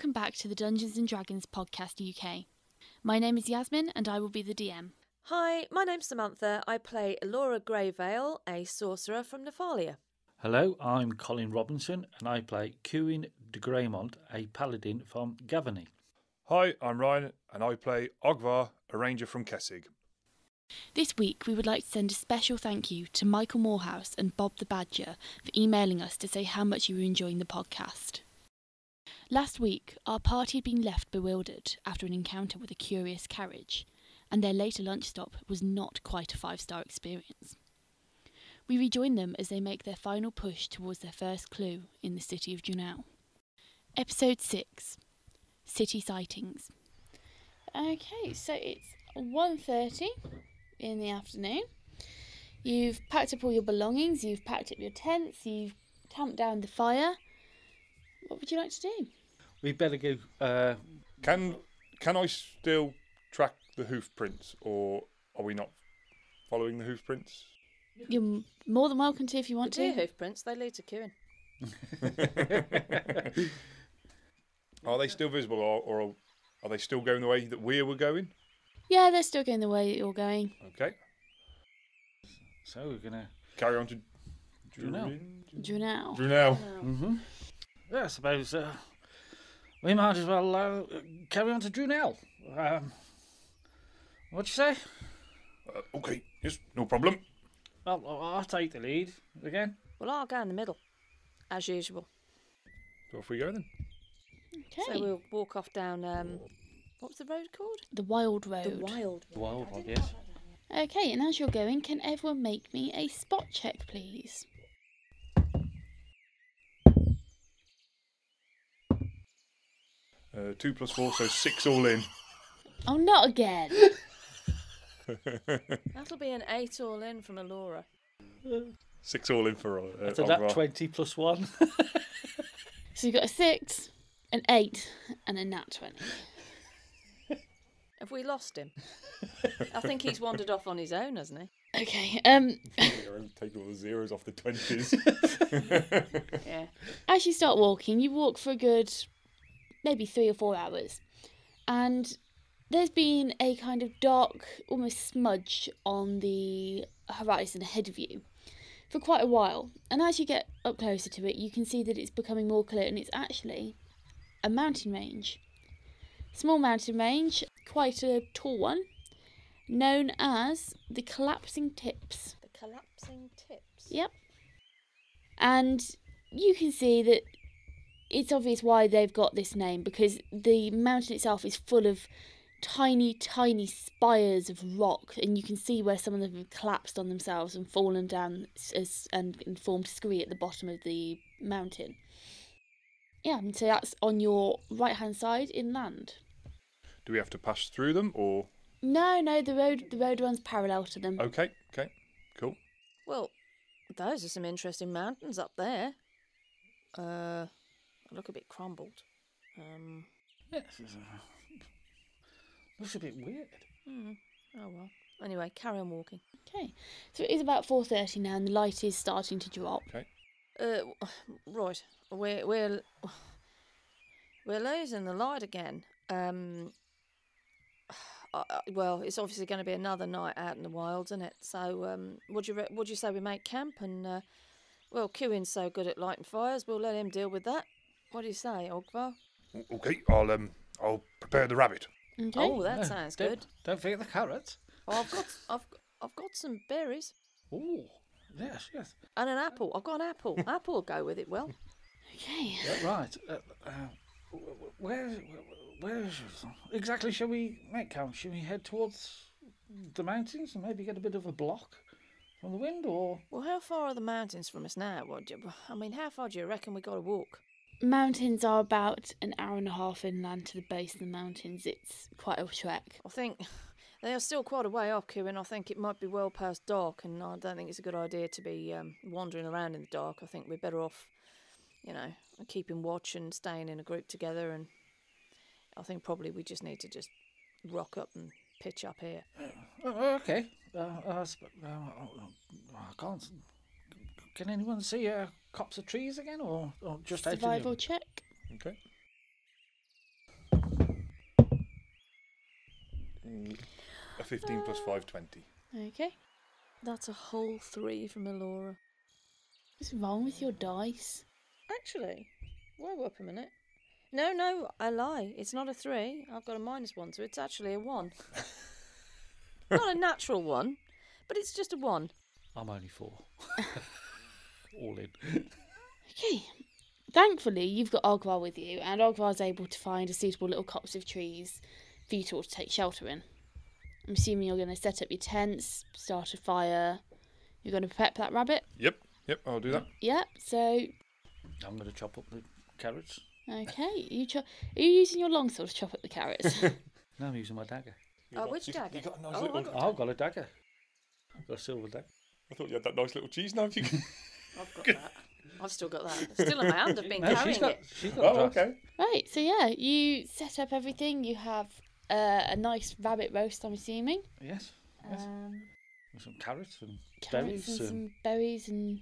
Hello, and welcome back to the Dungeons and Dragons Podcast UK. My name is Yasmin, and I will be the DM. Hi, my name's Samantha. I play Elora Greyvale, a sorcerer from Nephalia. Hello, I'm Colin Robinson and I play Cuin de Greymont, a paladin from Gavony. Hi, I'm Ryan, and I play Ogvar, a ranger from Kessig. This week, we would like to send a special thank you to Michael Morehouse and Bob the Badger for emailing us to say how much you were enjoying the podcast. Last week, our party had been left bewildered after an encounter with a curious carriage, and their later lunch stop was not quite a five star experience. We rejoin them as they make their final push towards their first clue in the city of Drunau. Episode 6 City Sightings. Okay, so it's 1.30 in the afternoon. You've packed up all your belongings, you've packed up your tents, you've tamped down the fire. What would you like to do? We better go. Uh, Can can I still track the hoof prints, or are we not following the hoof prints? You're more than welcome to if you want Deer to. hoof prints, they lead to queuing. Are they still visible, or, or are they still going the way that we were going? Yeah, they're still going the way that you're going. Okay, so we're gonna. carry on to Drunau. Drunau. Drunau. Mm-hmm. Yeah, I suppose uh, we might as well uh, carry on to Drunau. Um, what you say? Uh, okay, yes, no problem. I'll, I'll take the lead again. Well, I'll go in the middle, as usual. So off we go then. Okay. So we'll walk off down. Um, what was the road called? the Wild Road. The Wild. The wild one, yes. Okay, and as you're going, can everyone make me a spot check, please? Uh, two plus four, so six all in. Oh, not again. That'll be an eight all in from Elora. Six all in for uh, So that Ogvar. 20 plus 1. so you've got a six, an eight, and a nat 20. Have we lost him? I think he's wandered off on his own, hasn't he? Okay, um, Take all the zeros off the twenties. Yeah. as you start walking, you walk for a good maybe three or four hours, and there's been a kind of dark, almost smudge on the horizon ahead of you for quite a while. And as you get up closer to it, you can see that it's becoming more clear, and it's actually a mountain range. Small mountain range, quite a tall one, known as the Collapsing Tips. The collapsing tips. Yep. And you can see that it's obvious why they've got this name because the mountain itself is full of tiny, tiny spires of rock, and you can see where some of them have collapsed on themselves and fallen down as, and, and formed scree at the bottom of the mountain. Yeah, so that's on your right hand side inland. Do we have to pass through them, or No, no, the road the road runs parallel to them. okay, okay, cool. Well, those are some interesting mountains up there. Uh, they look a bit crumbled. Um, Yes, it's, uh, looks a bit weird. hmm, oh well. Anyway, carry on walking. Okay, so it is about four thirty now, and the light is starting to drop. Uh, right, we're we're we're losing the light again. Um, uh, uh, well, it's obviously going to be another night out in the wilds, isn't it? So, um, would you re- would you say we make camp and uh, well, Cuin's so good at lighting fires, we'll let him deal with that. What do you say, Ogvar? O- Okay, I'll um, I'll prepare the rabbit. Okay. Oh, that No, sounds don't, good. Don't forget the carrots. Oh, I've got I've I've got some berries Oh, yes, yes. and an apple. I've got an apple. apple will go with it well. Okay. Yeah, right. Uh, uh, wh- wh- where, wh- where exactly shall we make camp? Shall we head towards the mountains and maybe get a bit of a block from the wind, or Well, how far are the mountains from us now? What do you, I mean, how far do you reckon we got to walk? Mountains are about an hour and a half inland to the base of the mountains. It's quite a trek. I think they are still quite a way off, Kieran. I think it might be well past dark, and I don't think it's a good idea to be um, wandering around in the dark. I think we're better off, you know, keeping watch and staying in a group together. And I think probably we just need to just rock up and pitch up here. Oh, okay. Uh, uh, sp- uh, uh, I can't. Can anyone see uh, cops of trees again, or, or just survival check? Okay. A 15 uh, plus 5, 20. Okay. That's a whole three from Elora. What's wrong with your dice? Actually, whoa up a minute. No, no, I lie. It's not a three. I've got a minus one, so it's actually a one. not a natural one, but it's just a one. I'm only four. All in. Okay. Thankfully, you've got Ogvar with you, and Ogvar's able to find a suitable little copse of trees for you to all to take shelter in. I'm assuming you're going to set up your tents, start a fire. You're going to prep that rabbit. Yep, yep, I'll do that. Yep. So, I'm going to chop up the carrots. okay. You cho- are you using your longsword to chop up the carrots? No, I'm using my dagger. You Oh, got- which you- dagger? You got a nice Oh, I little. got- oh, I've got a dagger. I've got a silver dagger. I thought you had that nice little cheese knife. You can... I've got that. I've still got that. Still in my hand. I've been No, carrying she's got, it. she's got oh, draft. okay. right. So yeah, you set up everything. You have uh, a nice rabbit roast. I'm assuming. Yes. yes. Um, With some carrots and carrots berries and and some berries and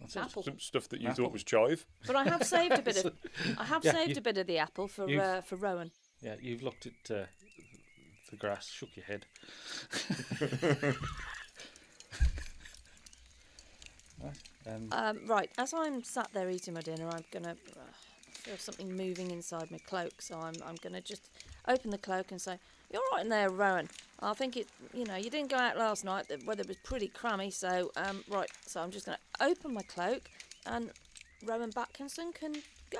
that's. Apple. Some stuff that you Apple. thought was chive. But I have saved a bit of. I have Yeah, saved you- a bit of the apple for uh, for Rowan. Yeah, you've looked at uh, the grass, shook your head. right. Um, Um, right, as I'm sat there eating my dinner, I'm gonna uh, feel something moving inside my cloak. So I'm I'm gonna just open the cloak and say, "You're right in there, Rowan. I think it. You know, you didn't go out last night. The weather was pretty crummy. So um, right. So I'm just gonna open my cloak, and Rowan Batkinson can go.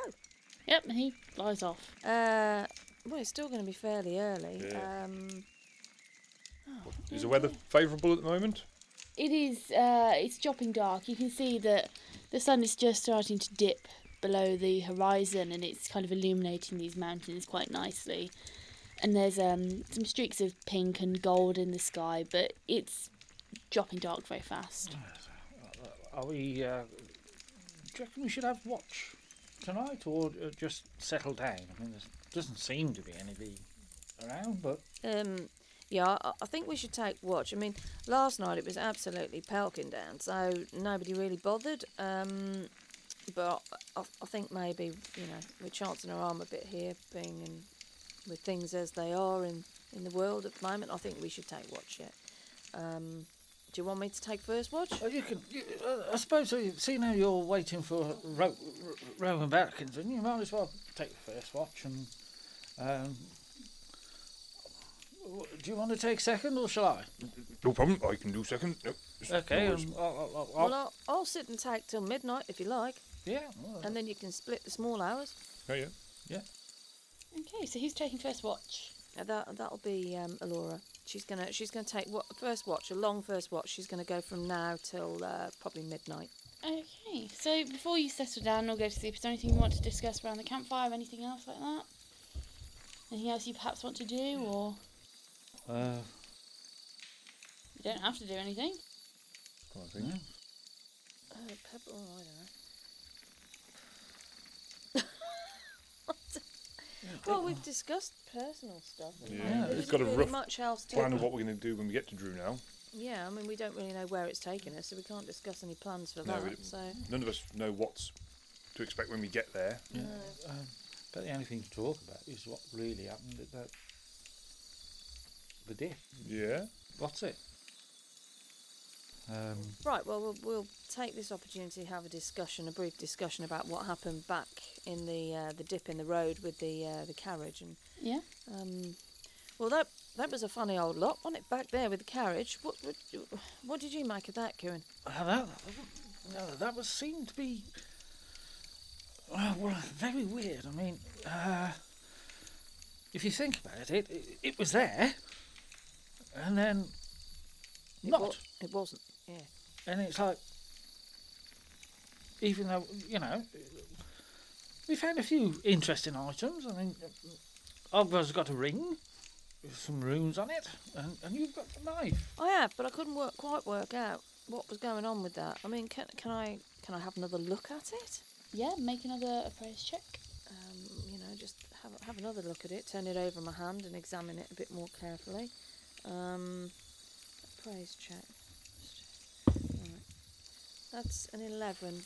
yep. He flies off. Uh, well, it's still going to be fairly early. Yeah. Um, Is the weather favourable at the moment? It is. Uh, it's dropping dark. You can see that the sun is just starting to dip below the horizon, and it's kind of illuminating these mountains quite nicely. And there's um, some streaks of pink and gold in the sky, but it's dropping dark very fast. are we? Uh, do you reckon we should have watch tonight, or uh, just settle down? I mean, there doesn't seem to be anybody around, but um, yeah, I, think we should take watch. I mean, last night it was absolutely pelking down, so nobody really bothered. Um, but I, I think maybe you know we're chancing our arm a bit here, being in with things as they are in in the world at the moment. I think we should take watch yet. Um, do you want me to take first watch? oh, you can. You, uh, I suppose. Uh, see now, you're waiting for Ro- Ro- Rowan Batkinson. You might as well take the first watch and. Um, do you want to take second, or shall I? No problem. I can do second. No Okay, worries. um, I'll, I'll, I'll, Well, I'll, I'll sit and take till midnight if you like, yeah. well, and then you can split the small hours. Oh, yeah. yeah. Okay, so who's taking first watch? Uh, that that'll be um, Elora. She's gonna she's gonna take what first watch, a long first watch. She's gonna go from now till uh, probably midnight. Okay, so before you settle down or go to sleep, is there anything you want to discuss around the campfire? Anything else like that? Anything else you perhaps want to do, or uh, you don't have to do anything? I think. yeah. Uh, pebble, oh, I don't know. well, we've discussed personal stuff. and Yeah, that. There it's isn't got a really rough much else to Plan of what we're going to do when we get to Drunau. Yeah, I mean, we don't really know where it's taking us, so we can't discuss any plans for No, we that. don't. So, None of us know what's to expect when we get there. Yeah. Um, but the only thing to talk about is what really happened at that the dip. Yeah. What's it? Um, right, well, well, we'll take this opportunity to have a discussion, a brief discussion about what happened back in the uh, the dip in the road with the uh, the carriage and Yeah. Um, well, that that was a funny old lot, wasn't it? Back there with the carriage. What what, what did you make of that, Kieran? uh, that, uh, that was seemed to be uh, well very weird. I mean, uh, if you think about it, it, it was there, and then It not. wa- it wasn't. Yeah. And it's like, even though, you know, we found a few interesting items. I mean, Ogvar's got a ring with some runes on it, and, and you've got the knife. I have, but I couldn't work quite work out what was going on with that. I mean, can can I can I have another look at it? Yeah, make another appraise check. Um, you know, just have have another look at it, turn it over in my hand, and examine it a bit more carefully. Um, appraise check. Right. That's an eleven,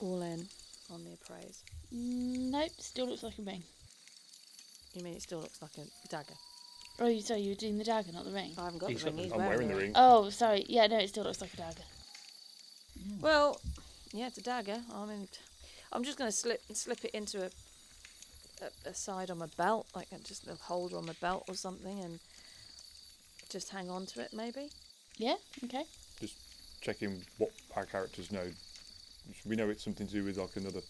all in on the appraise. Mm, Nope, still looks like a ring. You mean it still looks like a dagger? Oh, you sorry, you were doing the dagger, not the ring. I haven't got He's the ring. got- He's I'm wearing the ring. Oh, sorry. Yeah, no, it still looks like a dagger. Well, yeah, it's a dagger. I mean, t- I'm just going to slip slip it into a, a a side on my belt, like just a holder on my belt or something, and just hang on to it, maybe. Yeah. Okay. Just checking what our characters know. We know it's something to do with like another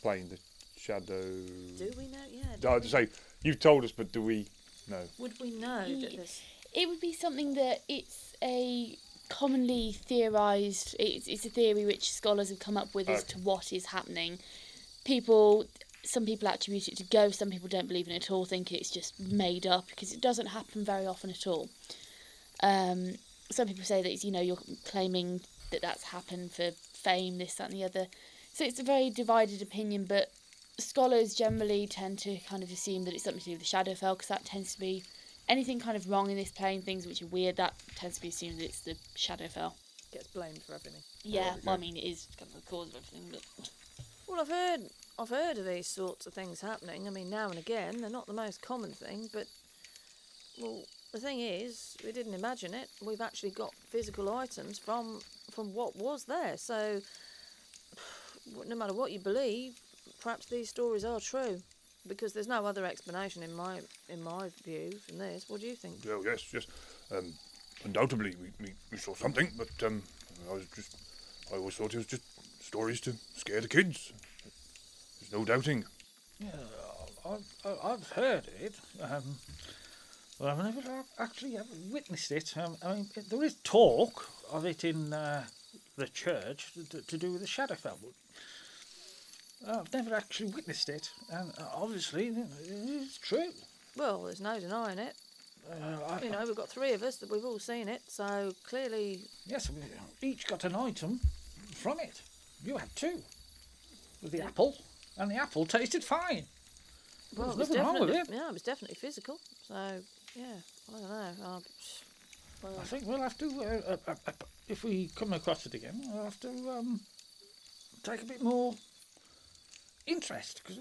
plane, the shadow. Do we know? Yeah. do I'd we? say you've told us, but do we know? Would we know that this? It would be something that it's a commonly theorized. It's, it's a theory which scholars have come up with as uh. to what is happening. People, some people attribute it to ghosts. Some people don't believe in it at all. Think it's just made up because it doesn't happen very often at all. Um, some people say that it's, you know you're claiming that that's happened for fame, this, that, and the other. So it's a very divided opinion, but scholars generally tend to kind of assume that it's something to do with the Shadowfell because that tends to be anything kind of wrong in this plane, things which are weird, that tends to be assumed that it's the Shadowfell. Gets blamed for everything. Yeah, well, I mean, it is kind of the cause of everything, but Well, I've heard I've heard of these sorts of things happening. I mean, now and again, they're not the most common thing, but well, the thing is, we didn't imagine it. We've actually got physical items from from what was there. So, no matter what you believe, perhaps these stories are true, because there's no other explanation in my in my view from this. What do you think? Oh yes, yes. Um, undoubtedly, we, we, we saw something, but um, I was just, I always thought it was just stories to scare the kids. There's no doubting. Yeah, I've, I've- I've heard it, um, but I've never ac- actually ever witnessed it. Um, I mean, there is talk of it in uh, the church to, to do with the Shadowfell, but I've never actually witnessed it, and uh, obviously it is true. Well, there's no denying it. Uh, I, You know, we've got three of us that we've all seen it, so clearly yes, we each got an item from it. You had two, with the apple, and the apple tasted fine. Well, There's it was nothing wrong with it. Yeah, it was definitely physical. So, yeah, I don't know. Uh, well, I think we'll have to, uh, uh, uh, uh, if we come across it again, we'll have to um, take a bit more interest. Because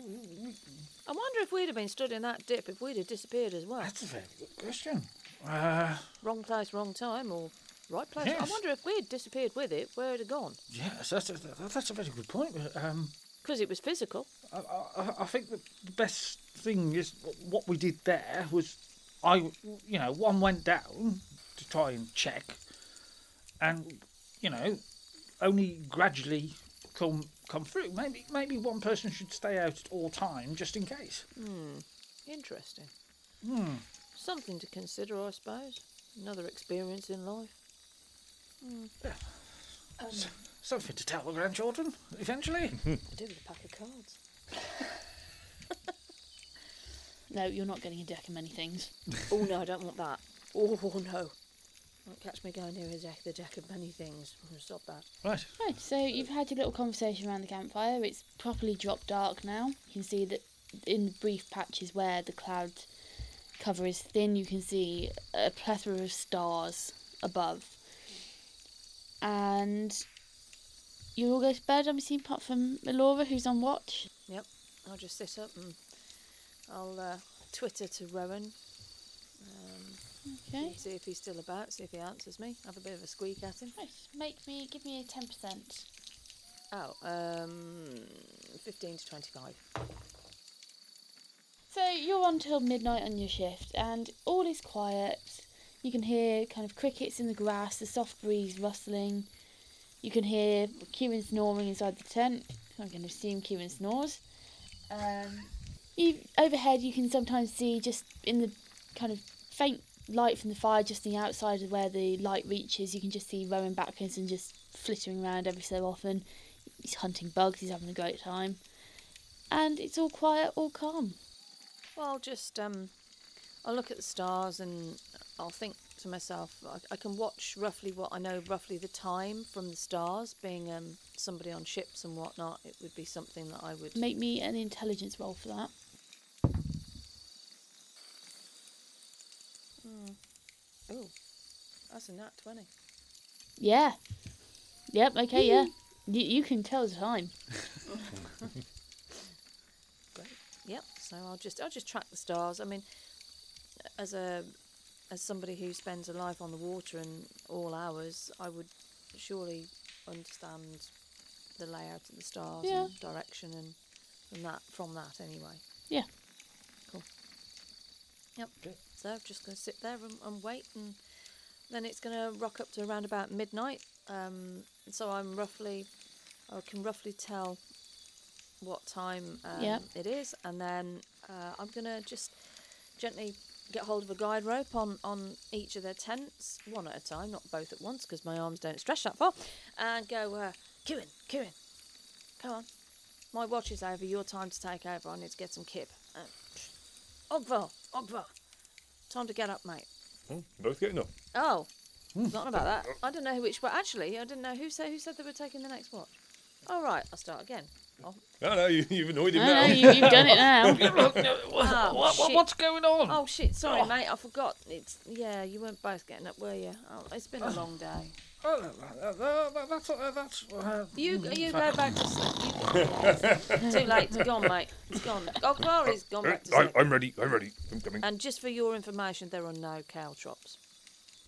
I wonder if we'd have been stood in that dip if we'd have disappeared as well. that's a very good question. Uh, Wrong place, wrong time, or right place. I wonder if we'd disappeared with it, where it'd have gone. yes, that's a, that's a very good point. but, Um, Because it was physical. I, I, I think the best thing is what we did there was I, you know, one went down to try and check, and you know, only gradually come come through. Maybe maybe one person should stay out at all time just in case. Hmm. Interesting. Hmm. Something to consider, I suppose. Another experience in life. Something to tell the grandchildren eventually. Mm-hmm. I do with a pack of cards. no, you're not getting a deck of many things. oh no, I don't want that. Oh no. Don't catch me going near a deck, the deck of many things. I'm gonna Stop that. right. Right, so you've had your little conversation around the campfire. It's properly dropped dark now. You can see that in brief patches where the cloud cover is thin, you can see a plethora of stars above. And you all go to bed, I'm assuming, apart from Elora, who's on watch. Yep. I'll just sit up and I'll uh, Twitter to Rowan. Um, Okay. See if he's still about, see if he answers me. Have a bit of a squeak at him. Right, make me, give me a 10%. Oh, um, 15 to 25. So you're on till midnight on your shift, and all is quiet. You can hear kind of crickets in the grass, the soft breeze rustling. You can hear Kieran snoring inside the tent. I'm going to assume Kieran snores. Um, you, overhead, you can sometimes see just in the kind of faint light from the fire, just the outside of where the light reaches, you can just see Rowan Batkinson just flittering around every so often. He's hunting bugs. He's having a great time, and it's all quiet, all calm. Well, I'll just, um, I'll look at the stars and I'll think to myself, I, I can watch roughly what I know roughly the time from the stars, being um, somebody on ships and whatnot. It would be something that I would. Make me an intelligence roll for that. Oh, that's a nat 20. Yeah. Yep. Okay. Yeah. You you can tell the time. Great. Yep. So I'll just I'll just track the stars. I mean, as a as somebody who spends a life on the water and all hours, I would surely understand the layout of the stars Yeah. and direction and, and that from that anyway. Yeah. Cool. Yep. Okay. So I'm just going to sit there and, and wait, and then it's going to rock up to around about midnight. Um, so I'm roughly, I can roughly tell what time um, Yep. it is, and then uh, I'm going to just gently get hold of a guide rope on, on each of their tents, one at a time, not both at once, because my arms don't stretch that far, and go, uh, Kieran, Kieran, come on. My watch is over, your time to take over. I need to get some kip. Uh, Ogvar, Ogvar, time to get up, mate. Oh, both getting up. Oh, forgotten about that. I don't know which. Well, actually, I didn't know who said who said they were taking the next watch. All right, I'll start again. Oh, No, no, you, you've annoyed him No, now. no, you, you've done it now. Oh, what, what, what's going on? oh shit! Sorry, mate. I forgot. It's yeah. You weren't both getting up, were you? Oh, it's been a long day. Oh, that- that's uh, that's. Uh, You mm, you fa- go back to sleep. You. Too late. It's gone, mate. It's gone. Ogvar is gone Uh, back to I, sleep. I'm ready. I'm ready. I'm coming. And just for your information, there are no caltrops.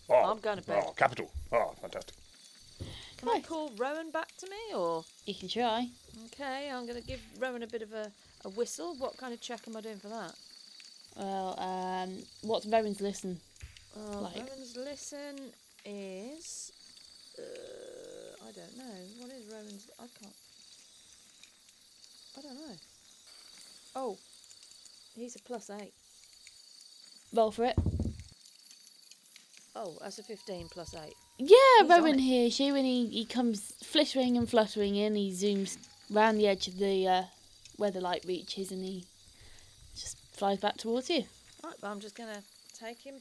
oh, I'm going to bed. Oh, capital. Oh, fantastic. Can I call Rowan back to me, or You can try. Okay? I'm going to give Rowan a bit of a, a whistle. What kind of check am I doing for that? Well, um, what's Rowan's listen? Uh, Like- Rowan's listen is. Uh, I don't know. What is Rowan's? I can't. I don't know. Oh, he's a plus eight. Roll for it. Oh, that's a 15 plus eight. Yeah, He's Rowan hears you and he, he comes flittering and fluttering in. He zooms round the edge of the uh, where the light reaches and he just flies back towards you. Right, but I'm just going to take him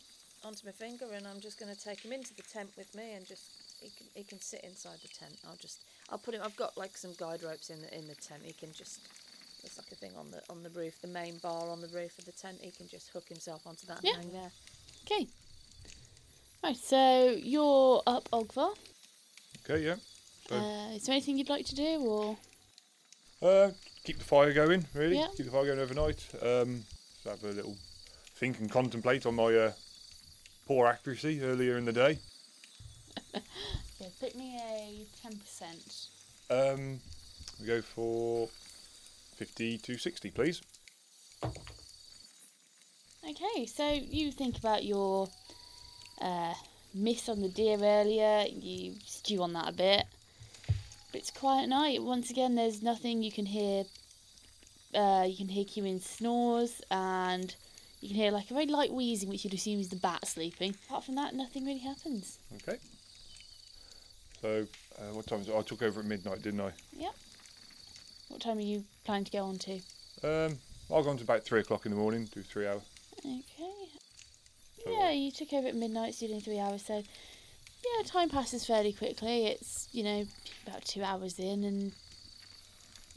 onto my finger and I'm just going to take him into the tent with me and just. He can, he can sit inside the tent. I'll just I'll put him. I've got like some guide ropes in the in the tent. He can just there's like a thing on the on the roof, the main bar on the roof of the tent. He can just hook himself onto that Yeah. and hang there. Okay. Right, so you're up, Ogvar. Okay, yeah. So, Uh, is there anything you'd like to do, or uh, keep the fire going, really. Yeah. Keep the fire going overnight. Um, just have a little think and contemplate on my uh, poor accuracy earlier in the day. yeah, pick me a ten percent. Um, we go for 50 to 60, please. Okay, so you think about your uh, miss on the deer earlier. You stew on that a bit. It's quiet night. Once again, there's nothing you can hear. Uh, you can hear Kieran's snores, and you can hear like a very light wheezing, which you'd assume is the bat sleeping. Apart from that, nothing really happens. Okay. So, uh, what time is it? I took over at midnight, didn't I? Yep. What time are you planning to go on to? Um, I'll go on to about 3 o'clock in the morning, do three hours. Okay. So, Yeah, you took over at midnight, so you're doing three hours. So, yeah, time passes fairly quickly. It's you know about two hours in, and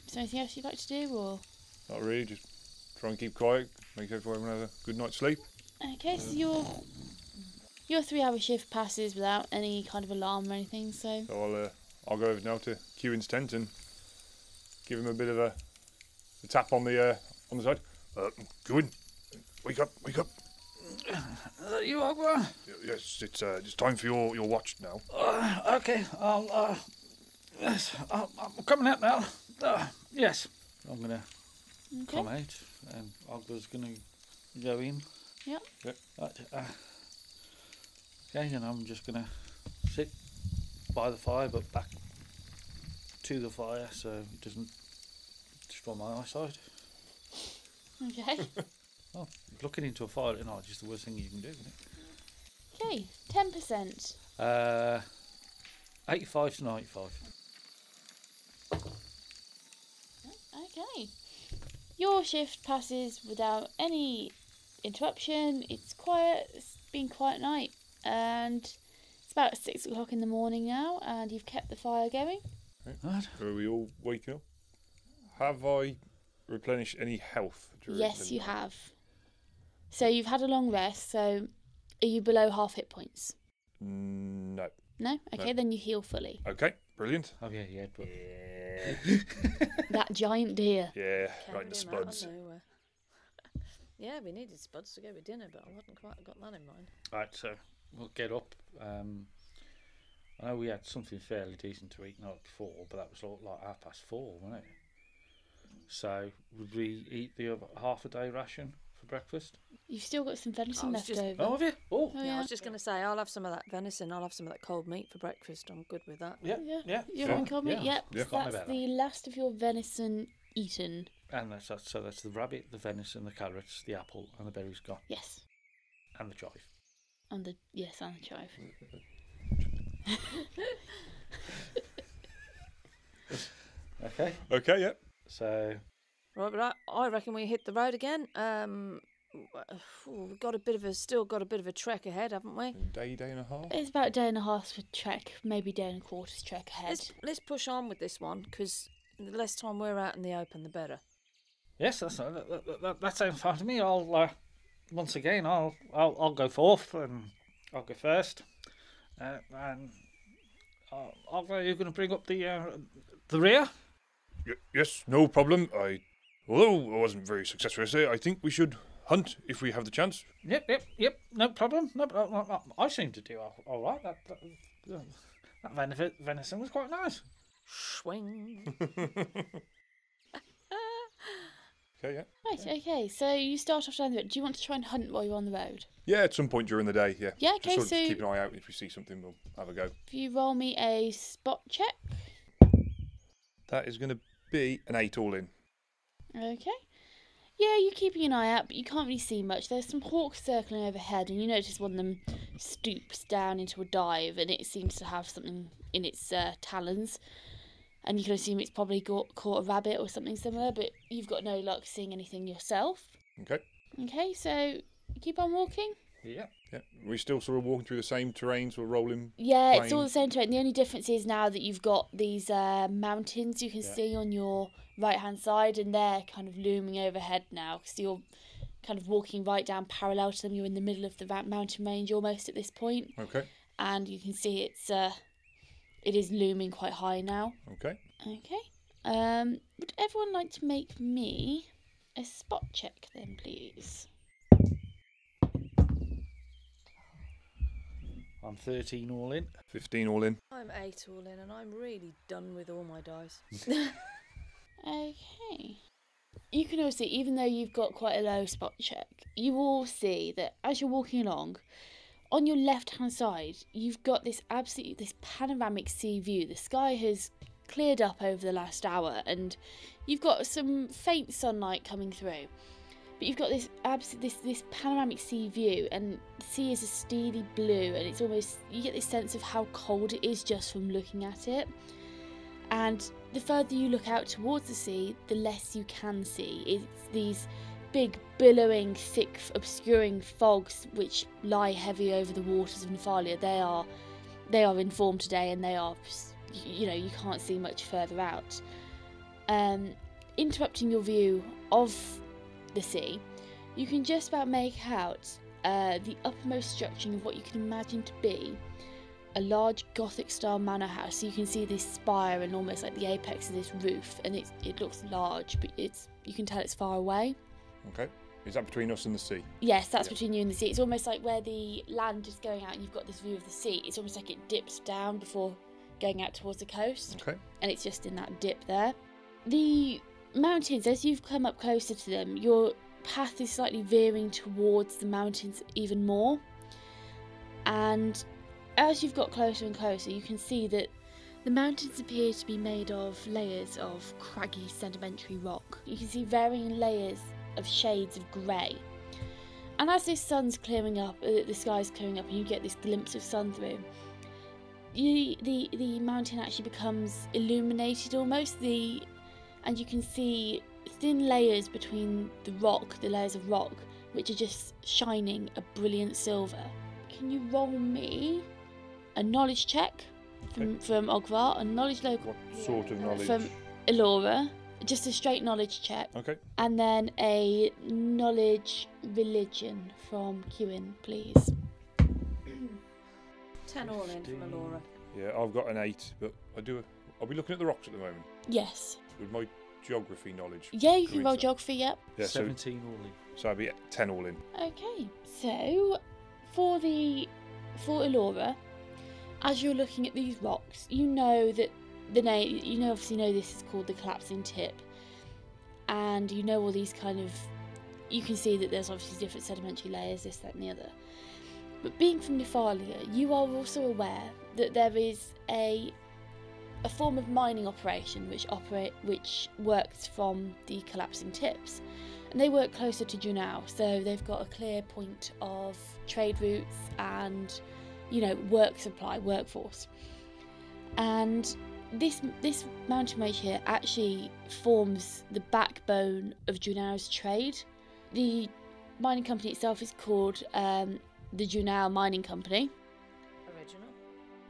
is there anything else you'd like to do, or Not really, just try and keep quiet, make sure everyone have a good night's sleep. okay? So your your three-hour shift passes without any kind of alarm or anything. So So I'll, uh, I'll go over now to Kieran's tent and give him a bit of a, a tap on the uh, on the side. Uh, Kieran, wake up, wake up. Uh, you Ogvar? Y- Yes, it's uh, it's time for your, your watch now. Uh, okay, I'll. Uh, yes, I'll, I'm coming out now. Uh, yes, I'm gonna okay, come out, and Ogvar's gonna go in. Yep. Yep. Right, uh, okay, and I'm just gonna sit by the fire, but back to the fire, so it doesn't destroy my eyesight. okay, Oh, looking into a fire at night is the worst thing you can do, isn't it? okay. Ten percent. Uh, 85 to 95. Okay. Your shift passes without any interruption. It's quiet. It's been a quiet night, and it's about six o'clock in the morning now, and you've kept the fire going. Right. Are we all waking up? Have I replenished any health? During Yes, the you have. So you've had a long rest. So are you below half hit points? No. No. Okay, then you heal fully. Okay, brilliant. Oh, yeah, yeah. But that giant deer. Yeah, right in the him out of spuds. nowhere. Yeah, we needed spuds to go with dinner, but I hadn't quite got that in mind. Right, so we'll get up. Um, I know we had something fairly decent to eat night before, but that was all like half past four, wasn't it? So would we eat the other half a day ration for breakfast? You've still got some venison left just- over. Oh, have you? Oh, Oh, yeah, I was just going to say, I'll have some of that venison. I'll have some of that cold meat for breakfast. I'm good with that. yeah, Yeah, yeah. You're sure. on comment? Yeah. Yep. Yeah. so Forgot That's about the last of your venison eaten. And that's, that's so that's the rabbit, the venison, the carrots, the apple, and the berries gone, Yes. and the chive. And the yes, and the chive. Okay. Okay, yeah. So Right, but I, I reckon we hit the road again. Um, we've got a bit of a still got a bit of a trek ahead, haven't we? Day, day and a half. It's about a day and a half for trek, maybe day and a quarter's trek ahead. Let's let's push on with this one because the less time we're out in the open, the better. yes, that's that, that, that, that sounds fine to me. I'll uh, once again, I'll, I'll I'll go forth and I'll go first, uh, and I'll, I'll, you're going to bring up the uh, the rear. Y- yes, no problem. I, although I wasn't very successful yesterday, I think we should hunt if we have the chance. Yep, yep, yep. No problem. No, no, no, no, I seem to do all, all right. That that, that venison, venison was quite nice. Swing. Okay, yeah. Right, okay, so you start off down the road. Do you want to try and hunt while you're on the road? Yeah, at some point during the day, yeah. Yeah, Just okay, sort of so keep an eye out. If we see something, we'll have a go. if you roll me a spot check. That is going to be an eight all in. Okay. Yeah, you're keeping an eye out, but you can't really see much. There's some hawks circling overhead, and you notice one of them stoops down into a dive, and it seems to have something in its uh, talons. And you can assume it's probably got, caught a rabbit or something similar, but you've got no luck seeing anything yourself. Okay. Okay, so keep on walking. Yeah. Yeah. We still sort of walking through the same terrains. We're rolling. Yeah, it's all the same terrain. The only difference is now that you've got these uh, mountains you can Yeah. see on your right hand side, and they're kind of looming overhead now. because you're kind of walking right down parallel to them. You're in the middle of the mountain range almost at this point, Okay. and you can see it's uh, it is looming quite high now. Okay. Okay. Um, would everyone like to make me a spot check then, please? I'm 13 all in. 15 all in. I'm eight all in, and I'm really done with all my dice. Okay. You can all see, even though you've got quite a low spot check, you all see that as you're walking along, on your left hand side, you've got this absolutely this panoramic sea view. The sky has cleared up over the last hour, and you've got some faint sunlight coming through. But you've got this abs- this this panoramic sea view, and the sea is a steely blue, and it's almost you get this sense of how cold it is just from looking at it. And the further you look out towards the sea, the less you can see. It's these big, billowing, thick, obscuring fogs which lie heavy over the waters of Nephalia. They are, they are in form today, and they are, you know, you can't see much further out. Um, interrupting your view of the sea, you can just about make out uh, the uppermost structure of what you can imagine to be a large Gothic style manor house. So you can see this spire and almost like the apex of this roof, and it it looks large, but it's you can tell it's far away. Okay. Is that between us and the sea? Yes, that's Yeah. between you and the sea. It's almost like where the land is going out, and you've got this view of the sea. It's almost like it dips down before going out towards the coast, Okay. and it's just in that dip there. The mountains, as you've come up closer to them, your path is slightly veering towards the mountains even more. And as you've got closer and closer, you can see that the mountains appear to be made of layers of craggy sedimentary rock. You can see varying layers of shades of grey. And as this sun's clearing up, uh, the sky's clearing up, and you get this glimpse of sun through, you, the the mountain actually becomes illuminated almost. The and you can see thin layers between the rock, the layers of rock, which are just shining a brilliant silver. Can you roll me a knowledge check from, from Ogvar, a knowledge local What sort of knowledge? from Elora, just a straight knowledge check, Okay. and then a knowledge religion from Cuin, please. Ten all in from Elora. Yeah, I've got an eight, but I do. Are we looking at the rocks at the moment? Yes. With my geography knowledge. Yeah, you can roll into that? geography, yep. Yeah, so 17 all in. So I'd be 10 all in. Okay, so for the for Elora, as you're looking at these rocks, you know that the name you know obviously know this is called the collapsing tip, and you know all these kind of you can see that there's obviously different sedimentary layers, this, that, and the other. But being from Nephalia, you are also aware that there is a a form of mining operation which operate which works from the collapsing tips and they work closer to Drunau, so they've got a clear point of trade routes and you know work supply, workforce. And this this mountain range here actually forms the backbone of Drunau's trade. The mining company itself is called um, the Drunau Mining Company.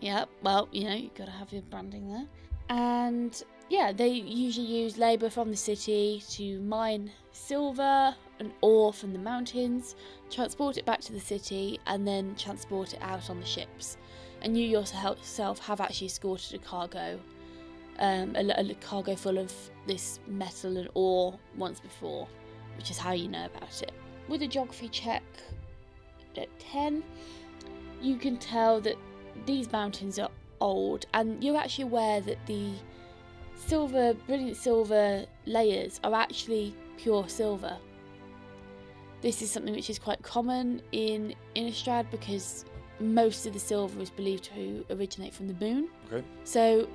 Yeah, well, you know, you've got to have your branding there. And yeah, they usually use labour from the city to mine silver and ore from the mountains, transport it back to the city, and then transport it out on the ships. And you yourself have actually escorted a cargo, um, a, a cargo full of this metal and ore once before, which is how you know about it. With a geography check at 10, you can tell that these mountains are old, and you're actually aware that the silver, brilliant silver layers are actually pure silver. This is something which is quite common in Innistrad because most of the silver is believed to originate from the moon. Okay. So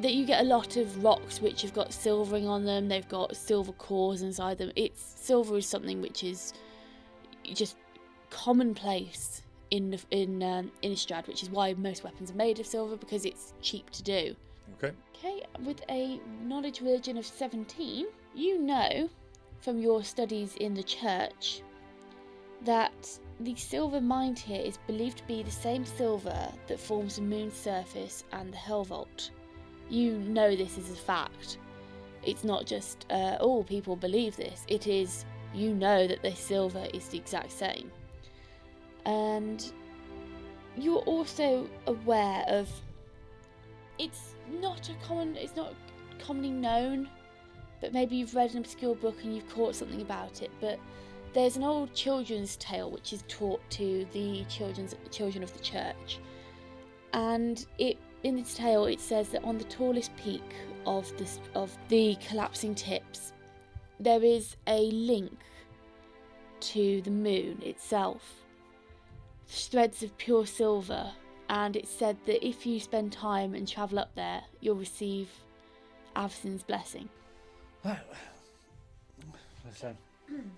that you get a lot of rocks which have got silvering on them, they've got silver cores inside them. It's silver is something which is just commonplace in in um, Innistrad, which is why most weapons are made of silver because it's cheap to do. Okay. Okay, with a knowledge religion of 17, you know from your studies in the church that the silver mined here is believed to be the same silver that forms the moon's surface and the Helvault. You know this is a fact. It's not just, uh, oh, people believe this. It is, you know that the silver is the exact same. And you're also aware of it's not a common it's not commonly known but maybe you've read an obscure book and you've caught something about it but there's an old children's tale which is taught to the children's children of the church. And it in this tale it says that on the tallest peak of this of the collapsing tips there is a link to the moon itself threads of pure silver and it's said that if you spend time and travel up there, you'll receive Avacyn's blessing. Well, so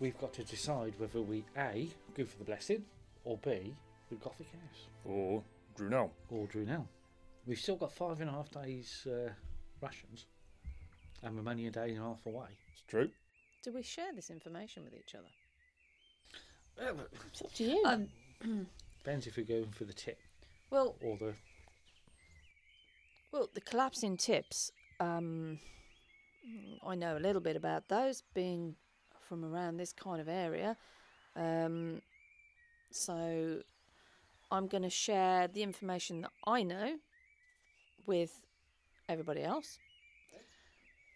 we've got to decide whether we A, go for the blessing, or B, the Gothic House, Or Drunau. or Drunau. We've still got five and a half days uh, rations, and we're only a day and a half away. It's true. Do we share this information with each other? Yeah, It's up to you. Um, depends if we're going for the tip well, or the. well, the collapsing tips. Um, I know a little bit about those, being from around this kind of area. Um, so I'm going to share the information that I know with everybody else.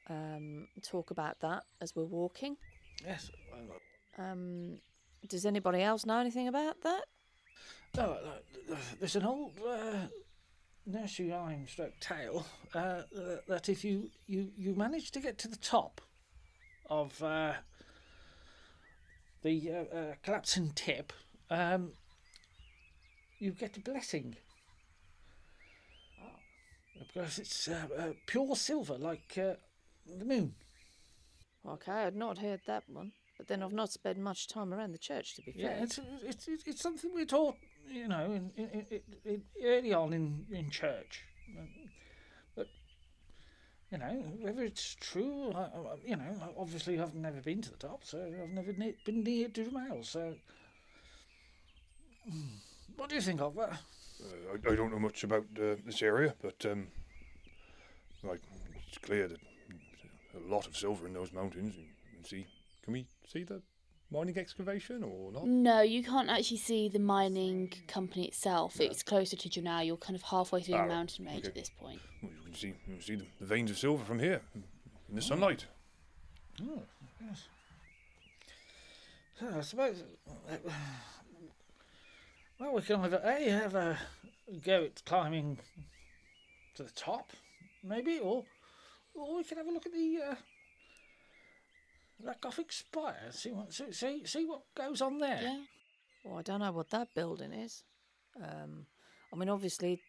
Um, talk about that as we're walking. Yes. Um, does anybody else know anything about that? No, uh, there's an old uh, nursery rhyme stroke tale uh, that if you, you, you manage to get to the top of uh, the uh, uh, collapsing tip, um, you get a blessing. Because it's uh, uh, pure silver, like uh, the moon. Okay, I'd not heard that one. But then I've not spent much time around the church, to be Yeah, fair. it's, it's, it's, it's something we're taught, you know, in, in, in, in, early on in, in church. But, you know, whether it's true, I, I, you know, obviously I've never been to the top, so I've never ne- been near Duhamel, so. Hmm, What do you think of that? Uh, I, I don't know much about uh, this area, but um, like it's clear that a lot of silver in those mountains. You can see. Can we see the mining excavation or not? no, you can't actually see the mining company itself. It's closer to Drunau. You're kind of halfway through Ah, the mountain range okay. at this point. Well, you can see. You can see the, the veins of silver from here in the sunlight. Oh, yes. So I suppose. uh, Well, we can either A, have a go at climbing to the top, maybe, or or we can have a look at the uh, that Gothic spire. See what see see, see what goes on there. Yeah. Well, I don't know what that building is. Um, I mean, obviously,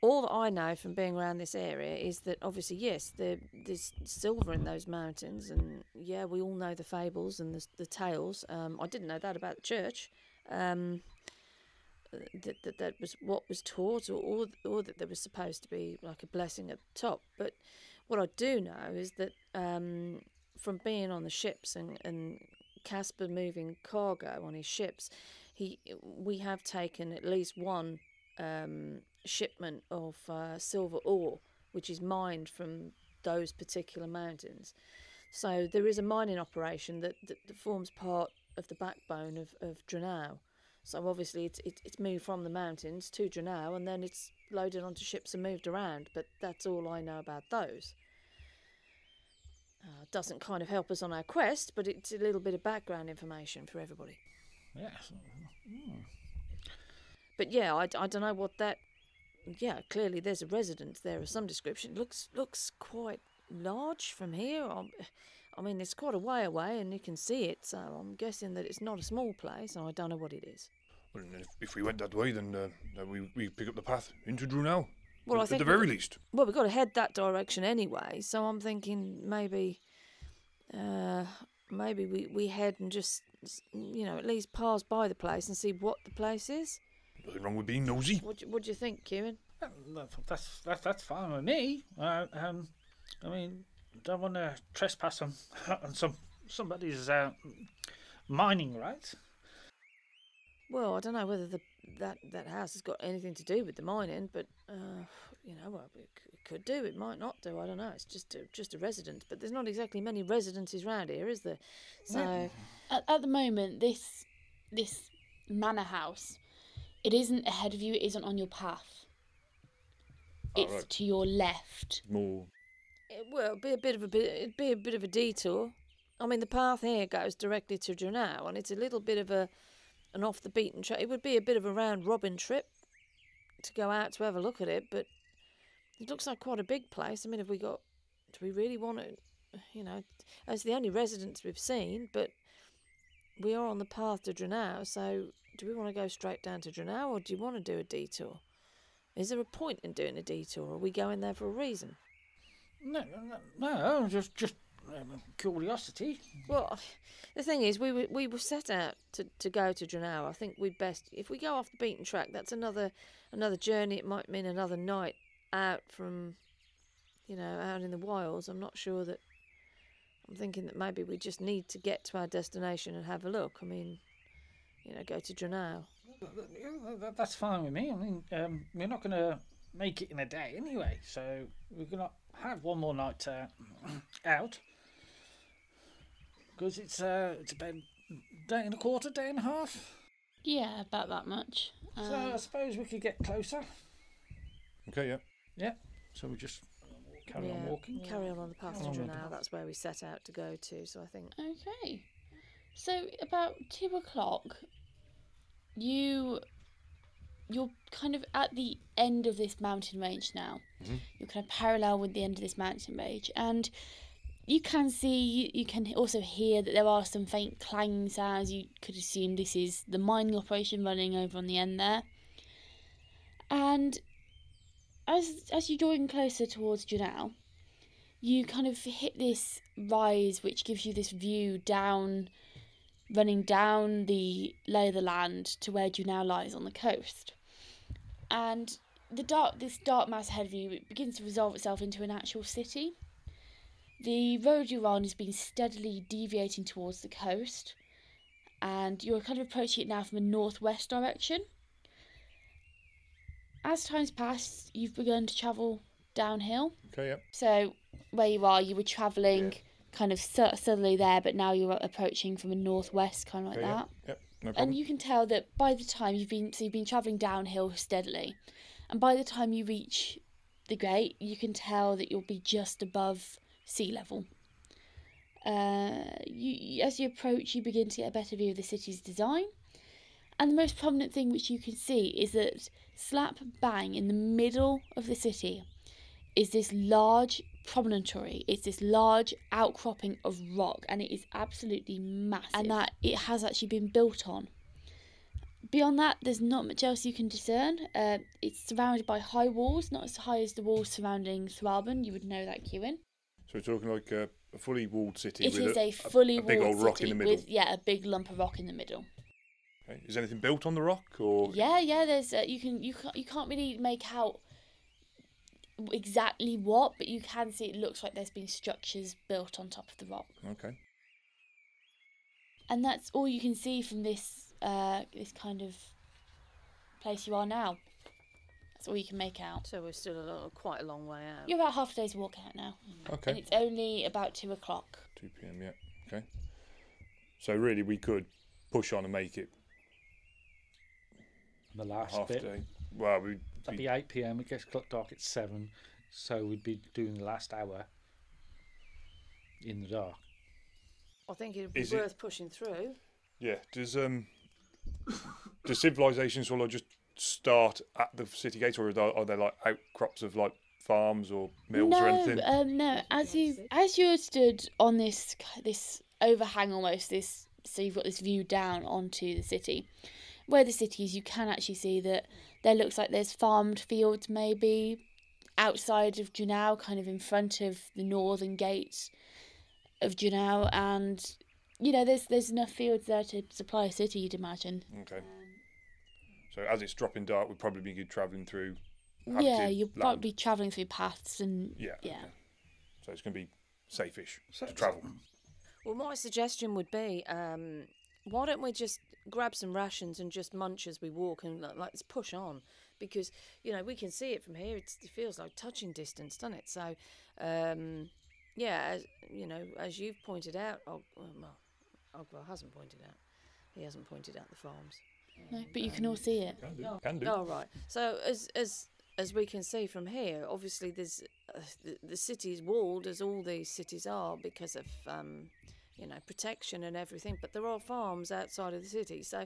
all that I know from being around this area is that obviously, yes, there, there's silver in those mountains, and yeah, we all know the fables and the, the tales. Um, I didn't know that about the church. Um, that, that that was what was taught, or, or or that there was supposed to be like a blessing at the top. But what I do know is that um, from being on the ships and and Casper moving cargo on his ships, he we have taken at least one um, shipment of uh, silver ore, which is mined from those particular mountains. So there is a mining operation that, that, that forms part of the backbone of, of Drunau. So obviously it's, it, it's moved from the mountains to Drunau and then it's loaded onto ships and moved around. But that's all I know about those. Uh, doesn't kind of help us on our quest, but it's a little bit of background information for everybody. Yes. But yeah, I, I don't know what that. Yeah, clearly there's a residence there of some description. It looks looks quite large from here. I'm, I mean, it's quite a way away, and you can see it. So I'm guessing that it's not a small place, and I don't know what it is. Well, if, if we went that way, then uh, then we we pick up the path into Drunau. Well, I at, think at the very least. Well, we've got to head that direction anyway. So I'm thinking maybe, uh, maybe we, we head and just, you know, at least pass by the place and see what the place is. Nothing wrong with being nosy. What do, what do you think, Kieran? Uh, That's that's that's fine with me. Uh, um, I mean, don't want to trespass on on some somebody's uh, mining rights. Well, I don't know whether the that that house has got anything to do with the mining, but uh, you know, well, it, it could do. It might not do. I don't know. It's just a, just a residence, but there's not exactly many residences round here, is there? So At, at the moment, this this manor house, it isn't ahead of you. It isn't on your path. Oh, It's right. to your left. More. it will be a bit of a bit. It'd be a bit of a detour. I mean, the path here goes directly to Drunau, and it's a little bit of a an off the beaten track. It would be a bit of a round robin trip to go out to have a look at it, but it looks like quite a big place. I mean, have we got? Do we really want to? You know, it's the only residence we've seen, but we are on the path to Drunau. So, do we want to go straight down to Drunau, or do you want to do a detour? Is there a point in doing a detour? Are we going there for a reason? No, no, no just just um, curiosity. Well, the thing is, we were we were set out to, to go to Drunau. I think we'd best if we go off the beaten track. That's another another journey. It might mean another night out from, you know, out in the wilds. I'm not sure that. I'm thinking that maybe we just need to get to our destination and have a look. I mean, you know, go to Drunau. That's fine with me. I mean, um, we're not going to make it in a day anyway, so we're going to have one more night uh, out because it's uh, it's about a day and a quarter, day and a half. Yeah, about that much. so Um, I suppose we could get closer. Okay, yeah. Yeah. So we just carry on walking. Carry on on the path to Carry on on the That's where we set out to go to. So I think Okay. So about two o'clock, you you're kind of at the end of this mountain range now. Mhm. You're kind of parallel with the end of this mountain range, and you can see, you can also hear that there are some faint clang sounds. You could assume this is the mining operation running over on the end there. And as as you're drawing closer towards Drunau, you kind of hit this rise which gives you this view down running down the lay of the land to where Drunau lies on the coast. And the dark this dark mass ahead of you begins to resolve itself into an actual city. The road you're on has been steadily deviating towards the coast, and you're kind of approaching it now from a northwest direction. As time's passed, you've begun to travel downhill. Okay, yeah. So where you are, you were travelling kind of su- southerly there, but now you're approaching from a northwest, kind of like Okay, yeah. that. Yep, no problem. And you can tell that by the time you've been, so you've been travelling downhill steadily, and by the time you reach the gate, you can tell that you'll be just above sea level. Uh, you, as you approach, you begin to get a better view of the city's design. And the most prominent thing which you can see is that slap bang in the middle of the city is this large promontory. It's this large outcropping of rock, and it is absolutely massive. And that it has actually been built on. Beyond that, there's not much else you can discern. Uh, it's surrounded by high walls, not as high as the walls surrounding Thraben. You would know that, Cuin. So we're talking like a, a fully walled city It with is a, a fully a big walled old rock in city the middle. with yeah, a big lump of rock in the middle. Okay. Is anything built on the rock or? Yeah, yeah. There's uh, you can you can't you can't really make out exactly what, but you can see it looks like there's been structures built on top of the rock, Okay. and that's all you can see from this uh this kind of place you are now. That's all you can make out. So we're still a little, quite a long way out. You're about half a day's walk out now, Okay. and Okay. it's only about two o'clock. 2 p.m. Yeah. Okay. So really, we could push on and make it The last half bit. day. Well, we. That'd be 8 pm. It gets clock dark at 7. So we'd be doing the last hour in the dark. I think it'd be Is it- worth pushing through. Yeah. Does um. does civilization sort of just start at the city gates, or are there, are there like outcrops of like farms or mills no, or anything? um, no. As you as you stood on this this overhang almost this, so you've got this view down onto the city. Where the city is, you can actually see that there looks like there's farmed fields maybe outside of Drunau, kind of in front of the northern gate of Drunau, and you know there's there's enough fields there to supply a city. You'd imagine. Okay. So as it's dropping dark, we'd probably be good travelling through. Yeah, you'll land. probably be travelling through paths and Yeah. yeah. okay. So it's going to be safe-ish So- to travel. Well, my suggestion would be, um, why don't we just grab some rations and just munch as we walk and like, let's push on because you know we can see it from here. It's, it feels like touching distance, doesn't it? So, um, yeah, as, you know, as you've pointed out, Og- well, Ogvar hasn't pointed out. He hasn't pointed out the farms. No, but you can all see it. Can do. Can do. Oh right. So as as as we can see from here, obviously there's uh, the, the city's walled as all these cities are because of um, you know protection and everything. But there are farms outside of the city, so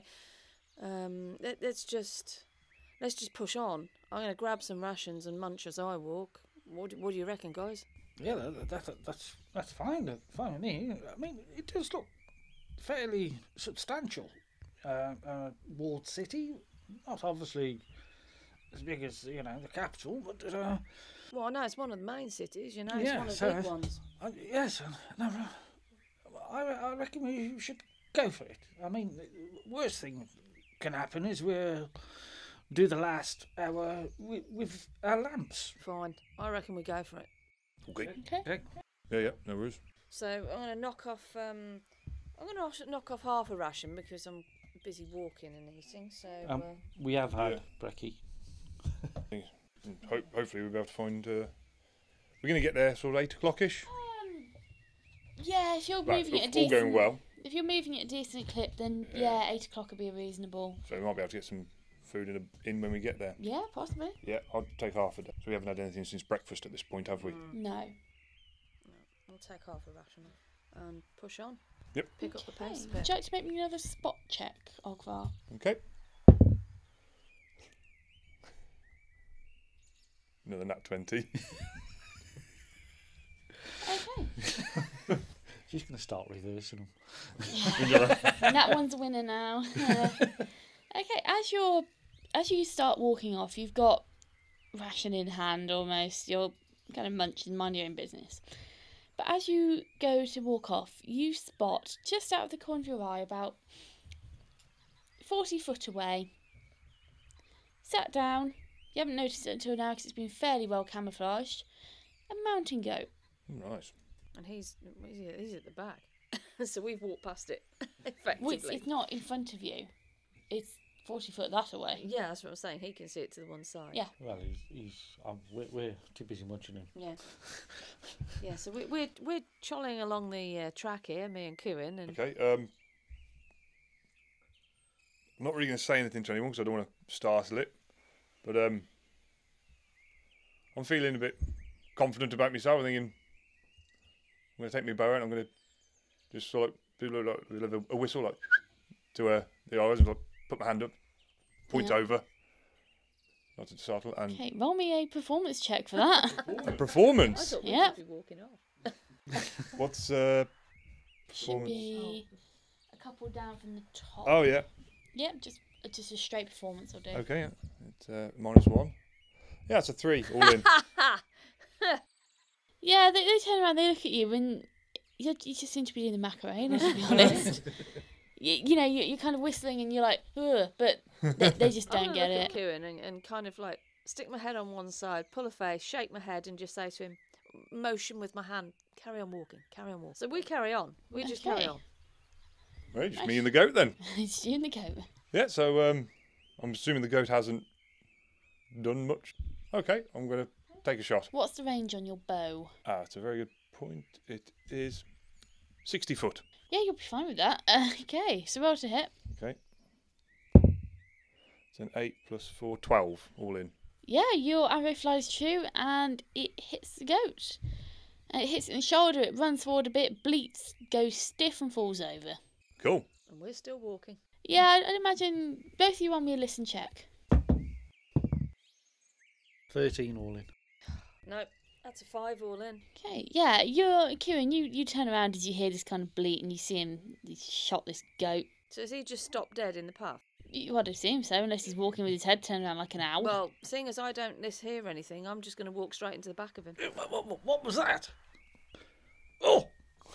um, let, let's just let's just push on. I'm going to grab some rations and munch as I walk. What do, what do you reckon, guys? Yeah, that, that, that, that's that's fine. uh, Fine with me. I mean, it does look fairly substantial. Uh, uh, walled city, not obviously as big as you know the capital, but uh, Well, I know it's one of the main cities. You know, it's Yeah, one of the big ones. uh, yes, uh, no, no, I, I reckon we should go for it. I mean, the worst thing can happen is we'll do the last hour with, with our lamps. Fine. I reckon we go for it. Okay. Okay. Okay. Yeah, yeah, no worries. So I'm going to knock off. Um, I'm going to knock off half a ration because I'm busy walking and eating. So Um, uh, We have had Yeah. brekkie. Ho- hopefully we'll be able to find. Uh, we're going to get there sort of eight o'clock ish. Um, yeah, if you're Right, moving at a all decent, going well. if you're moving at a decent clip, then Yeah. yeah, eight o'clock would be reasonable. So we might be able to get some food in, a, in when we get there. Yeah, possibly. Yeah, I'll take half a day. So we haven't had anything since breakfast at this point, have we? No. I'll take half a ration and push on. Yep. Pick up the pace Would you like to make me another spot check, Ogvar? Okay. Another nat 20. Okay. She's going to start reversing them. and that one's a winner now. Uh, okay, as you're as you start walking off, you've got ration in hand almost. You're kind of munching, mind your own business. But as you go to walk off, you spot just out of the corner of your eye, about forty foot away, sat down. You haven't noticed it until now because it's been fairly well camouflaged. A mountain goat. Right. And he's he's he's at the back, so we've walked past it Well, effectively. it's, it's not in front of you. It's forty foot that away. Yeah, that's what I'm saying. He can see it to the one side. Yeah. Well, he's, he's um, we're, we're too busy munching him. Yeah. yeah. So we, we're we're trolling along the uh, track here, me and Kieran, and Okay. Um, I'm not really going to say anything to anyone because I don't want to startle it. But um, I'm feeling a bit confident about myself. I'm thinking I'm going to take my bow out. and I'm going to Just sort of do like, like a, a whistle like to uh, the eyes and like, put my hand up, point Yeah. over, not to startle, and Okay, roll me a performance check for that. a performance. thought we Yeah. be walking off. What's uh, Should be a couple down from the top. Oh yeah. Yeah, just just a straight performance will do. Okay. Yeah. It's uh, minus one. Yeah, it's a three all in. Yeah, they, they turn around, they look at you, and you you just seem to be doing the Macarena, to be honest. You, you know, you, you're kind of whistling and you're like, Ugh, but they, they just don't gonna get look it. at Kieran and, and kind of like stick my head on one side, pull a face, shake my head, and just say to him, motion with my hand, carry on walking, carry on walking. So we carry on. We just carry Okay. on. right, just me and the goat then. it's you and the goat. Yeah. So um, I'm assuming the goat hasn't done much. Okay, I'm gonna take a shot. What's the range on your bow? Ah, it's a very good point. It is sixty foot. Yeah, you'll be fine with that. Uh, okay, so roll to hit. Okay. It's an eight plus four, twelve, all in. Yeah, your arrow flies true and it hits the goat. And it hits it in the shoulder, it runs forward a bit, bleats, goes stiff and falls over. Cool. And we're still walking. Yeah, I'd, I'd imagine both of you want me a listen check. 13 all in. No, that's a five all in. Okay, yeah, you're Kieran. You you turn around as you hear this kind of bleat, and you see him. He shot this goat. So has he just stopped dead in the path? You would assume so, unless he's walking with his head turned around like an owl. Well, seeing as I don't lis- hear anything, I'm just going to walk straight into the back of him. What, what, what was that? Oh!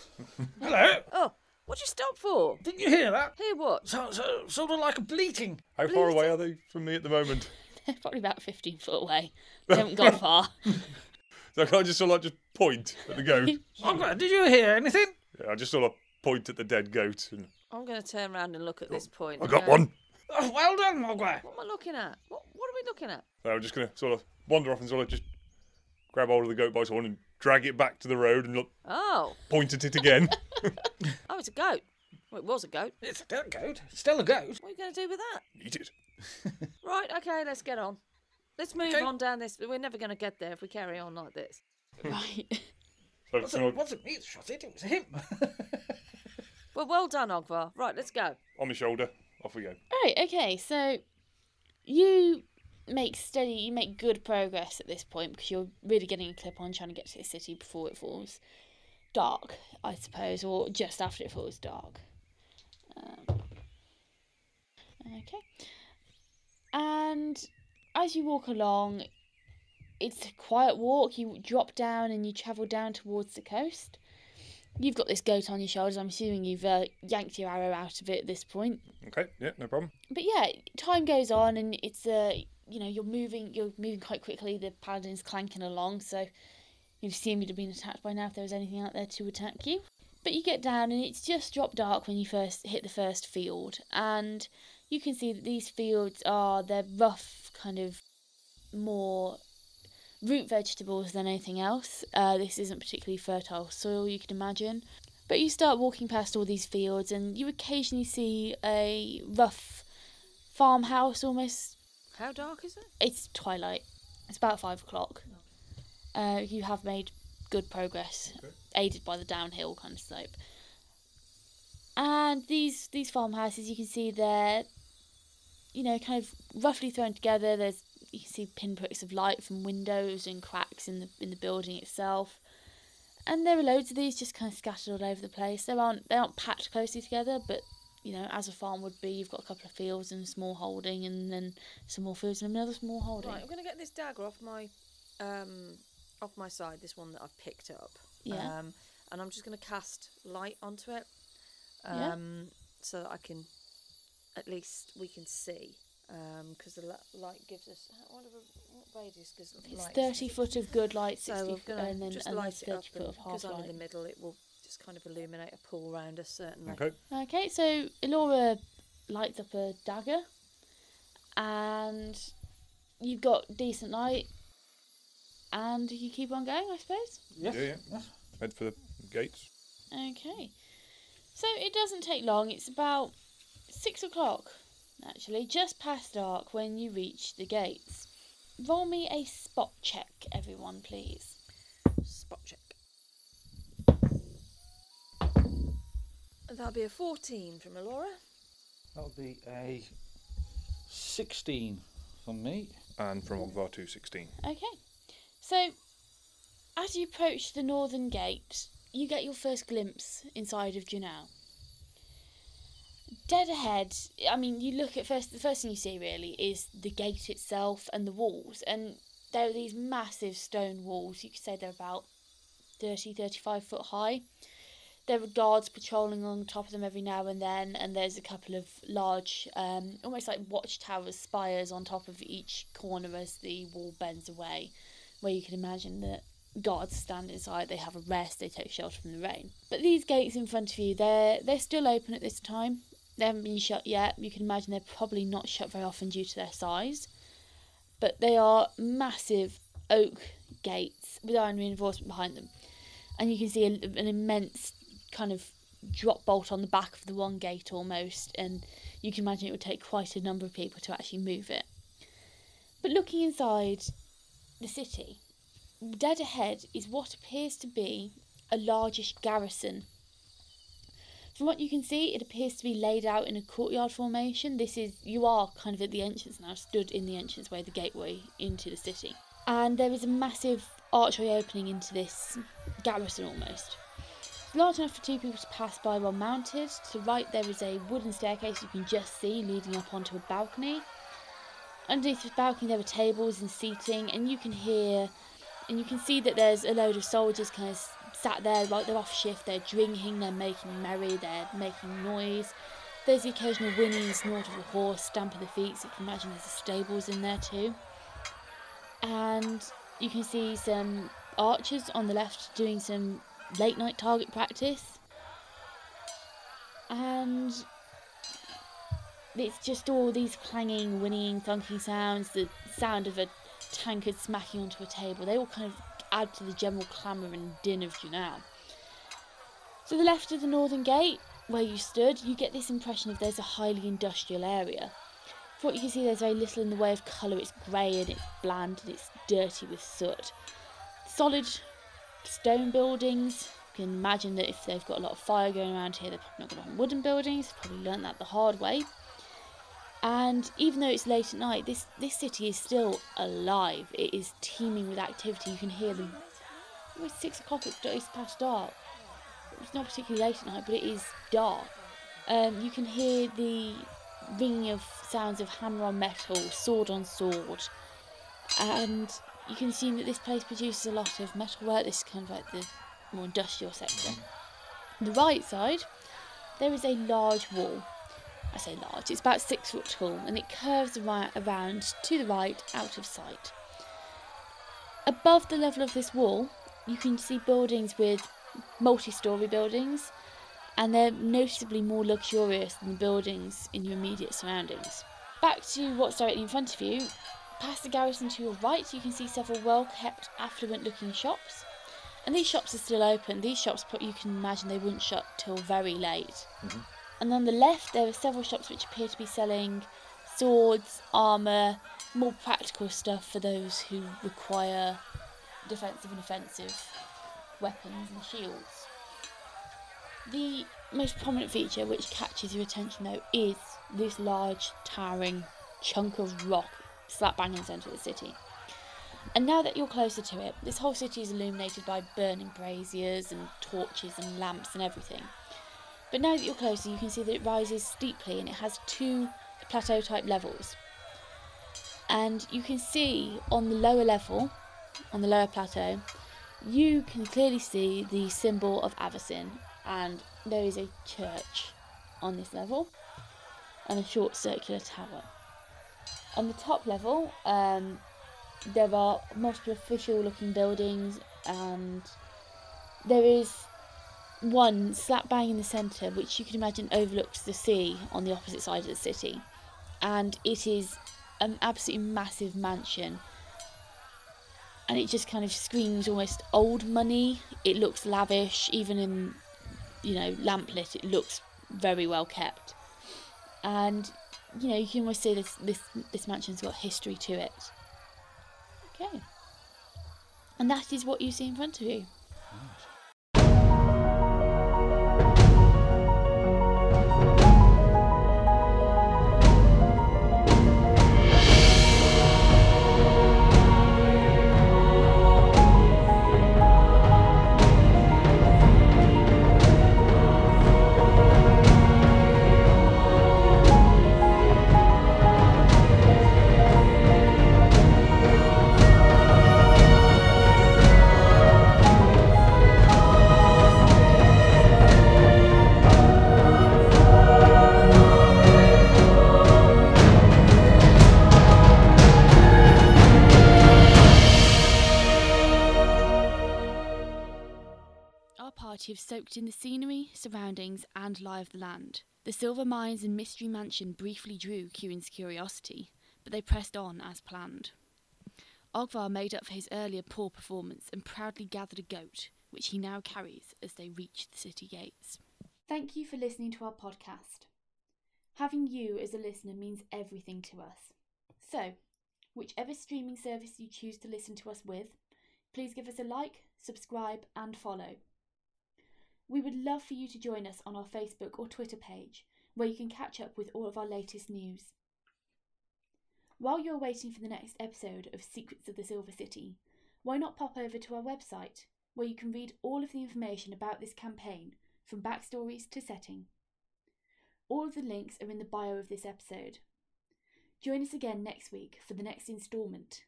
Hello! Oh, what'd you stop for? Didn't you hear that? Hear what? So, so, sort of like a bleating. How far away are they from me at the moment? They're probably about fifteen foot away. They haven't gone far. So I just sort of like just point at the goat? Oh, God, did you hear anything? yeah, I just sort of point at the dead goat and I'm going to turn around and look at this point. I got go, one. Oh, well done, Mogwai. What am I looking at? What, what are we looking at? So I'm just gonna sort of wander off and sort of just grab hold of the goat by its horn and drag it back to the road and look, Oh, point at it again. oh, it's a goat. Well, it was a goat. It's still a goat. Still a goat. What are you going to do with that? Eat it. Right, okay, let's get on. Let's move Okay. on down this. We're never going to get there if we carry on like this. right. So Was can I- it, wasn't me that shot it, it was him. Well, well done, Ogvar. Right, let's go. on my shoulder, off we go. Right. Okay. So you make steady. You make good progress at this point because you're really getting a clip on trying to get to the city before it falls dark, I suppose, or just after it falls dark. Um, okay. And as you walk along, it's a quiet walk. You drop down and you travel down towards the coast. You've got this goat on your shoulders. I'm assuming you've uh, yanked your arrow out of it at this point Okay, yeah, no problem. but yeah, time goes on and it's uh you know you're moving you're moving quite quickly. The paladin's clanking along, so you'd assume you'd have been attacked by now if there was anything out there to attack you. But you get down and it's just dropped dark when you first hit the first field, and you can see that these fields are they're rough, kind of more root vegetables than anything else. Uh, this isn't particularly fertile soil, you can imagine. But you start walking past all these fields, and you occasionally see a rough farmhouse almost. How dark is it? It's twilight. It's about five o'clock. Uh, you have made good progress, aided by the downhill kind of slope. And these these farmhouses, you can see they're, you know, kind of roughly thrown together. There's you can see pinpricks of light from windows and cracks in the in the building itself. And there are loads of these just kind of scattered all over the place. They aren't they aren't packed closely together, but you know, as a farm would be, you've got a couple of fields and a small holding, and then some more fields and another small holding. Right, I'm going to get this dagger off my, um, off my side. This one that I've picked up. Yeah. Um, and I'm just going to cast light onto it. Yeah. Um, so that I can, at least we can see. Um, because the light gives us how- what, are the- what radius? Because It's thirty foot of good light, sixty I'm foot, going and then just and then light it up, thirty foot of half because I'm in the middle, it will just kind of illuminate a pool around us. Certainly. Okay. Okay, so Elora lights up a dagger, and you've got decent light, and you keep on going, I suppose. Yes. Yeah, yeah. yes. Head for the gates. Okay, so it doesn't take long. It's about six o'clock, actually, just past dark when you reach the gates. Roll me a spot check, everyone, please. Spot check. That'll be a 14 from Elora. That'll be a 16 from me. And from Ogvar 16. Okay. So, as you approach the northern gate, you get your first glimpse inside of Drunau. Dead ahead, I mean, you look at first, the first thing you see really is the gate itself and the walls. And there are these massive stone walls. You could say they're about 30, 35 foot high. There are guards patrolling on top of them every now and then, and there's a couple of large, um, almost like watchtowers, spires on top of each corner as the wall bends away, where you can imagine that guards stand inside, they have a rest, they take shelter from the rain. But these gates in front of you, they're they're still open at this time. They haven't been shut yet. You can imagine they're probably not shut very often due to their size. But they are massive oak gates with iron reinforcement behind them. And you can see a, an immense kind of drop bolt on the back of the one gate almost, and you can imagine it would take quite a number of people to actually move it. But looking inside the city, dead ahead is what appears to be a largish garrison. From what you can see, it appears to be laid out in a courtyard formation. This is, you are kind of at the entrance now, stood in the entranceway, the gateway into the city. And there is a massive archway opening into this garrison almost. It's large enough for two people to pass by while mounted. To the right, there is a wooden staircase you can just see leading up onto a balcony. Underneath the balcony, there are tables and seating, and you can hear and you can see that there's a load of soldiers kind of sat there, like they're off shift, they're drinking, they're making merry, they're making noise. There's the occasional whinnying snort of a horse, stamp of the feet, so you can imagine there's the stables in there too. And you can see some archers on the left doing some late night target practice. And it's just all these clanging, whinnying, thunking sounds, the sound of a tankard smacking onto a table. They all kind of add to the general clamour and din of Drunau. To the left of the northern gate, where you stood, you get this impression of there's a highly industrial area. From what you can see, there's very little in the way of colour. It's grey and it's bland and it's dirty with soot. Solid stone buildings. You can imagine that if they've got a lot of fire going around here, they're probably not going to have wooden buildings. Probably learnt that the hard way. And even though it's late at night, this, this city is still alive. It is teeming with activity. You can hear them. It's six o'clock, it's, it's past dark. It's not particularly late at night, but it is dark. Um, you can hear the ringing of sounds of hammer on metal, sword on sword. And you can see that this place produces a lot of metalwork. This is kind of like the more industrial sector. On the right side, there is a large wall I say large, it's about six foot tall and it curves around to the right out of sight. Above the level of this wall, you can see buildings with multi story buildings and they're noticeably more luxurious than the buildings in your immediate surroundings. Back to what's directly in front of you, past the garrison to your right, you can see several well kept, affluent looking shops. And these shops are still open. These shops, you can imagine, they wouldn't shut till very late. Mm-hmm. And on the left, there are several shops which appear to be selling swords, armour, more practical stuff for those who require defensive and offensive weapons and shields. The most prominent feature which catches your attention though is this large, towering chunk of rock slap bang in the centre of the city. And now that you're closer to it, this whole city is illuminated by burning braziers and torches and lamps and everything. But now that you're closer, you can see that it rises steeply and it has two plateau type levels. And you can see on the lower level, on the lower plateau, you can clearly see the symbol of Avacyn, and there is a church on this level and a short circular tower. On the top level, um, there are multiple official looking buildings, and there is one slap bang in the centre, which you can imagine overlooks the sea on the opposite side of the city. And it is an absolutely massive mansion. And it just kind of screams almost old money. It looks lavish, even in, you know, lamplit, it looks very well kept. And, you know, you can almost see this, this, this mansion's got history to it. Okay. And that is what you see in front of you. Lie of the land. The silver mines and mystery mansion briefly drew Kieran's curiosity, but they pressed on as planned. Ogvar made up for his earlier poor performance and proudly gathered a goat, which he now carries as they reach the city gates. Thank you for listening to our podcast. Having you as a listener means everything to us. So, whichever streaming service you choose to listen to us with, please give us a like, subscribe, and follow. We would love for you to join us on our Facebook or Twitter page, where you can catch up with all of our latest news. While you're waiting for the next episode of Secrets of the Silver City, why not pop over to our website, where you can read all of the information about this campaign, from backstories to setting. All of the links are in the bio of this episode. Join us again next week for the next instalment.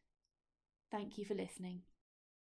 Thank you for listening.